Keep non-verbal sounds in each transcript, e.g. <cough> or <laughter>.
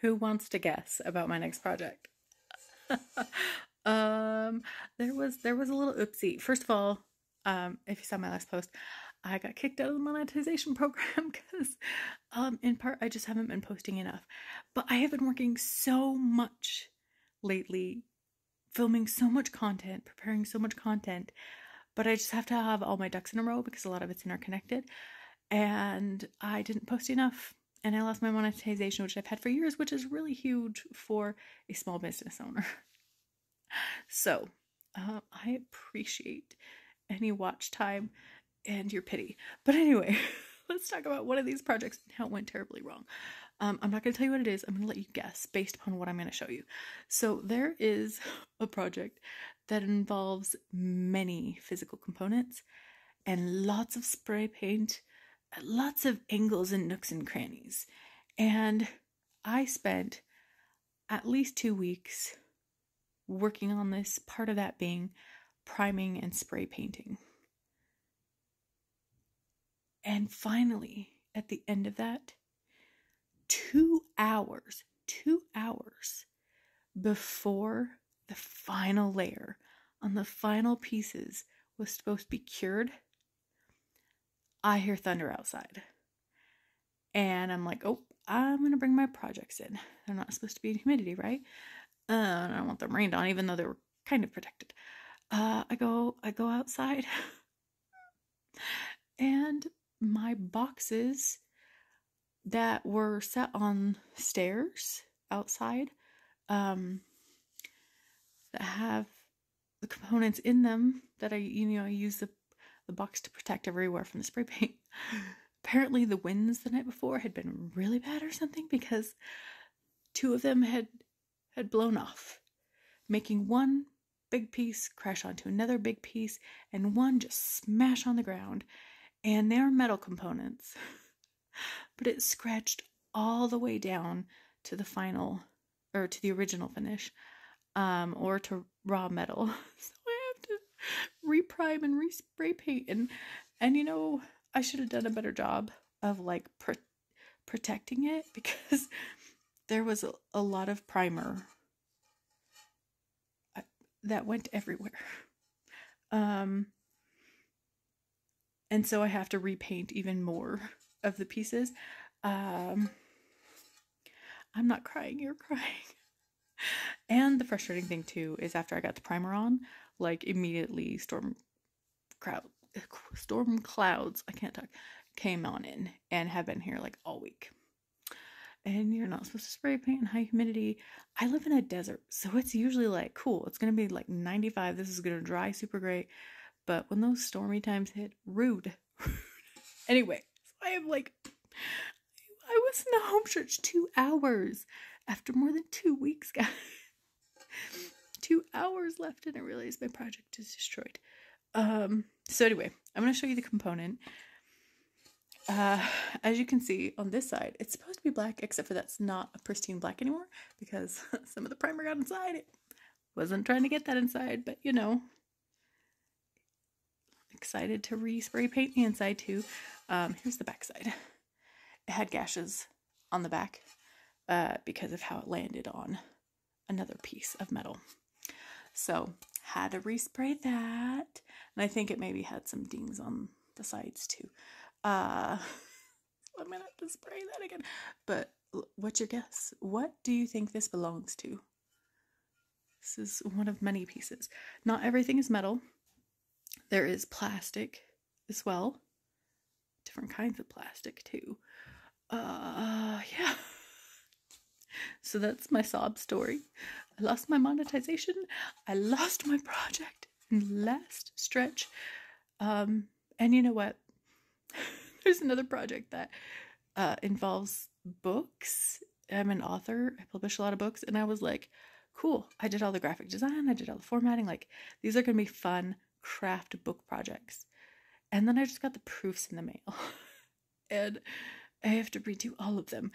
Who wants to guess about my next project? <laughs> um, there was there was a little oopsie. First of all, um, if you saw my last post, I got kicked out of the monetization <laughs> program because, um, in part, I just haven't been posting enough. But I have been working so much lately, filming so much content, preparing so much content. But I just have to have all my ducks in a row because a lot of it's interconnected. And I didn't post enough and I lost my monetization, which I've had for years, which is really huge for a small business owner. <laughs> so, uh, I appreciate any watch time and your pity. But anyway, <laughs> let's talk about one of these projects and how it went terribly wrong. Um, I'm not going to tell you what it is. I'm going to let you guess based upon what I'm going to show you. So, there is <laughs> a project that involves many physical components and lots of spray paint lots of angles and nooks and crannies. And I spent at least two weeks working on this, part of that being priming and spray painting. And finally, at the end of that, two hours, two hours before the final layer on the final pieces was supposed to be cured I hear thunder outside. And I'm like, oh, I'm going to bring my projects in. They're not supposed to be in humidity, right? Uh, I don't want them rained on, even though they were kind of protected. Uh, I go, I go outside, <laughs> and my boxes that were set on stairs outside, um, that have the components in them that I, you know, I use the the box to protect everywhere from the spray paint. <laughs> Apparently, the winds the night before had been really bad or something because two of them had had blown off, making one big piece crash onto another big piece and one just smash on the ground. And they're metal components, <laughs> but it scratched all the way down to the final or to the original finish um, or to raw metal. <laughs> So reprime and respray paint and and you know I should have done a better job of like pr- protecting it <laughs> because there was a, a lot of primer uh, that went everywhere. <laughs> Um and so I have to repaint even more of the pieces. Um I'm not crying, you're crying. <laughs> And the frustrating thing too is after I got the primer on, like immediately storm crowd storm clouds, I can't talk, came on in and have been here like all week. And you're not supposed to spray paint in high humidity. I live in a desert, so it's usually like cool. It's gonna be like 95. This is gonna dry super great. But when those stormy times hit, rude. <laughs> anyway, so I have like I was in the home church two hours after more than two weeks, guys two hours left and I realize my project is destroyed. Um, so anyway, I'm going to show you the component. Uh, as you can see on this side, it's supposed to be black, except for that's not a pristine black anymore because <laughs> some of the primer got inside. It wasn't trying to get that inside, but you know, excited to respray paint the inside too. Um, here's the back side. It had gashes on the back uh, because of how it landed on another piece of metal. So had to respray that. And I think it maybe had some dings on the sides too. Uh, <laughs> I'm gonna have to spray that again. But what's your guess? What do you think this belongs to? This is one of many pieces. Not everything is metal. There is plastic as well. Different kinds of plastic too. Uh, yeah. <laughs> So that's my sob story. I lost my monetization. I lost my project in last stretch. Um, and you know what? <laughs> There's another project that uh, involves books. I'm an author. I publish a lot of books, and I was like, cool. I did all the graphic design. I did all the formatting. Like these are gonna be fun craft book projects. And then I just got the proofs in the mail, <laughs> and I have to redo all of them.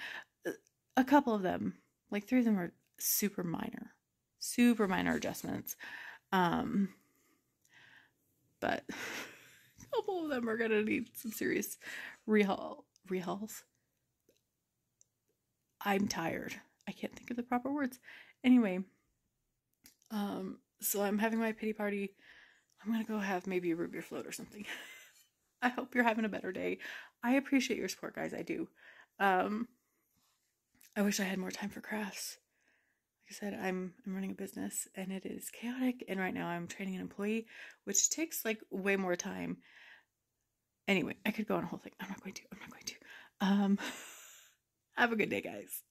A couple of them, like three of them, are super minor, super minor adjustments. Um, but <laughs> a couple of them are gonna need some serious rehaul rehauls. I'm tired. I can't think of the proper words. Anyway, um, so I'm having my pity party. I'm gonna go have maybe a root beer float or something. <laughs> I hope you're having a better day. I appreciate your support, guys. I do. Um, I wish I had more time for crafts. Like I said, I'm I'm running a business and it is chaotic. And right now I'm training an employee, which takes like way more time. Anyway, I could go on a whole thing. I'm not going to. I'm not going to. Um, <laughs> have a good day, guys.